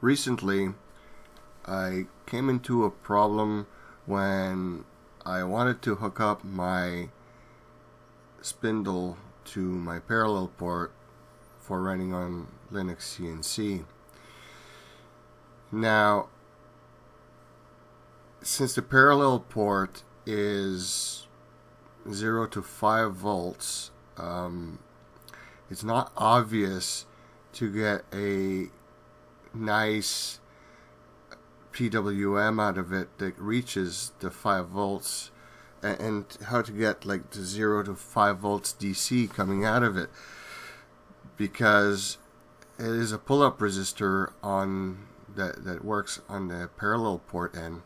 recently I came into a problem when I wanted to hook up my spindle to my parallel port for running on Linux CNC. Now, since the parallel port is 0 to 5 volts, um, it's not obvious to get a nice PWM out of it that reaches the 5 volts and how to get like the 0 to 5 volts DC coming out of it. Because it is a pull-up resistor on that that works on the parallel port end.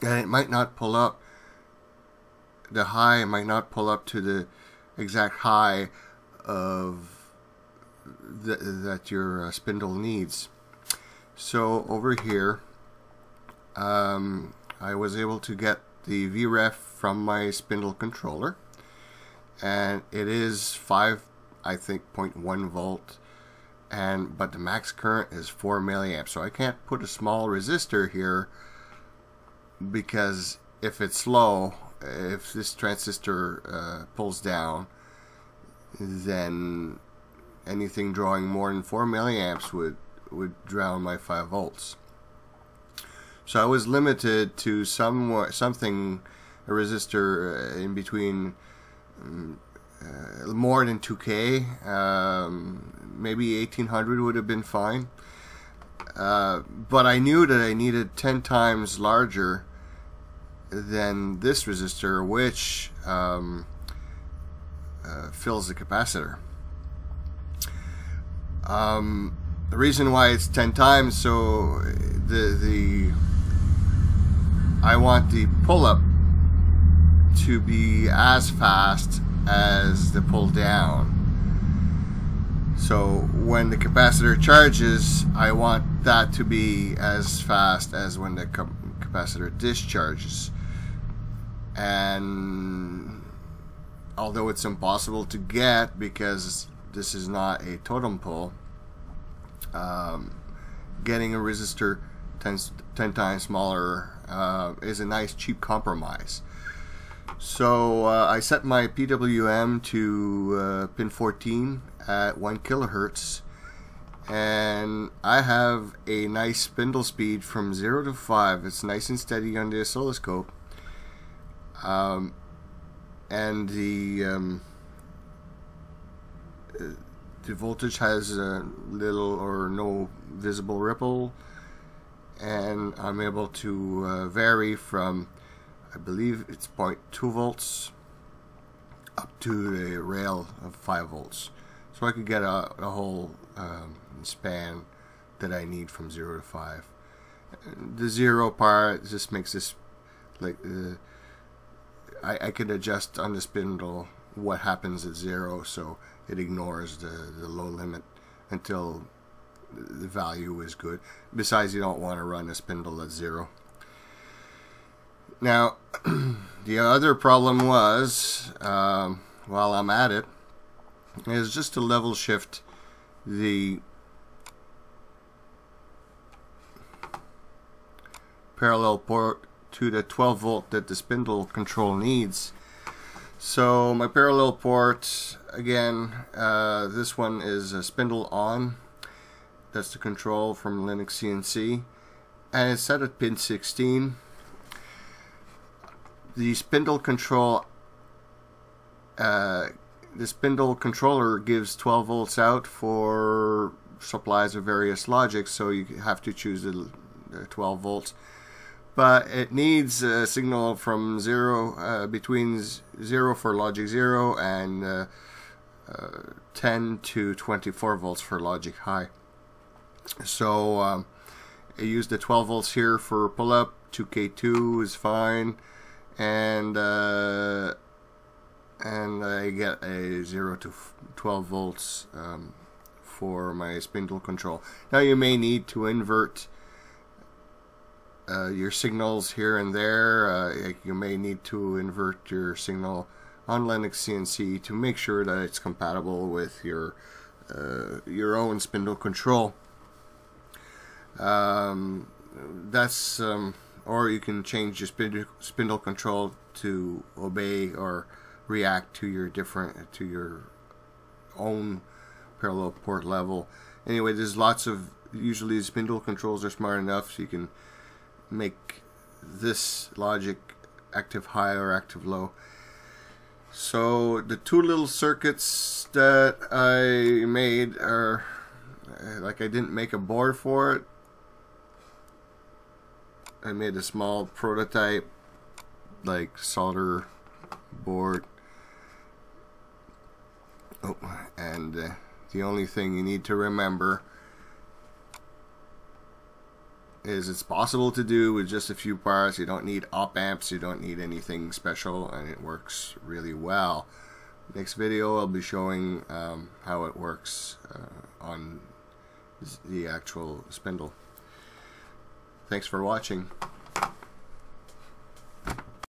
And it might not pull up the high might not pull up to the exact high of that your uh, spindle needs so over here um, I was able to get the VREF from my spindle controller. And it is 5 I think 0.1 volt. And but the max current is 4 milliamps. So I can't put a small resistor here because if it's low if this transistor uh, pulls down then anything drawing more than 4 milliamps would would drown my 5 volts. So I was limited to some something a resistor uh, in between um, uh, more than 2k um, maybe 1800 would have been fine. Uh, but I knew that I needed 10 times larger than this resistor which um, uh, fills the capacitor. Um, the reason why it's 10 times so the the I want the pull-up to be as fast as the pull down. So when the capacitor charges, I want that to be as fast as when the capacitor discharges. And although it's impossible to get because this is not a totem pole, um, getting a resistor 10, 10 times smaller uh, is a nice cheap compromise. So uh, I set my PWM to uh, pin 14 at 1 kilohertz and I have a nice spindle speed from 0 to 5. It's nice and steady on the oscilloscope. Um, and the um, the voltage has a little or no visible ripple and I'm able to uh, vary from I believe it's 0.2 volts up to a rail of 5 volts. So I could get a, a whole um, span that I need from 0 to 5 the zero part just makes this like uh, I, I could adjust on the spindle what happens at zero so it ignores the, the low limit until the value is good. Besides, you don't want to run a spindle at zero. Now, the other problem was, um, while I'm at it, is just to level shift the parallel port to the 12 volt that the spindle control needs. So my parallel port, again, uh, this one is a spindle on that's the control from Linux CNC. And it's set at pin 16. The spindle control, uh, the spindle controller gives 12 volts out for supplies of various logics, so you have to choose the 12 volts. But it needs a signal from zero, uh, between zero for logic zero and uh, uh 10 to 24 volts for logic high. So um, I use the 12 volts here for pull up. 2K2 is fine, and uh, and I get a 0 to 12 volts um, for my spindle control. Now you may need to invert uh, your signals here and there. Uh, you may need to invert your signal on Linux CNC to make sure that it's compatible with your uh, your own spindle control. Um, that's um, or you can change your spindle, spindle control to obey or react to your different to your own parallel port level. Anyway, there's lots of usually spindle controls are smart enough so you can make this logic active high or active low. So the two little circuits that I made are like I didn't make a board for it. I made a small prototype like solder board. Oh, and uh, the only thing you need to remember is it's possible to do with just a few parts. You don't need op amps, you don't need anything special, and it works really well. Next video I'll be showing um, how it works uh, on the actual spindle. Thanks for watching.